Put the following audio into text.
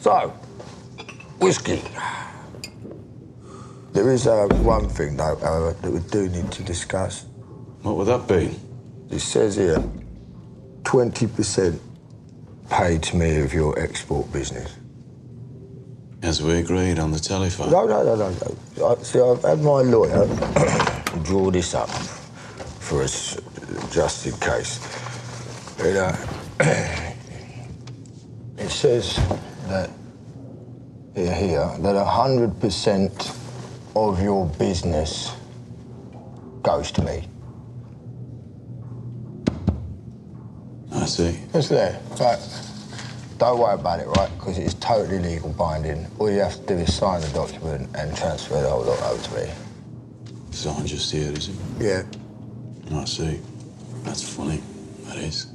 So, whiskey. There is uh, one thing, though, uh, that we do need to discuss. What would that be? It says here 20% paid to me of your export business. As we agreed on the telephone. No, no, no, no, no. I- See, I've had my lawyer draw this up for us, just in case. You know, it says that here, here that 100% of your business goes to me. I see. It's there. Right. Don't worry about it, right? Because it's totally legal binding. All you have to do is sign the document and transfer the whole lot over to me. Not just here, is it? Yeah. I see. That's funny. That is.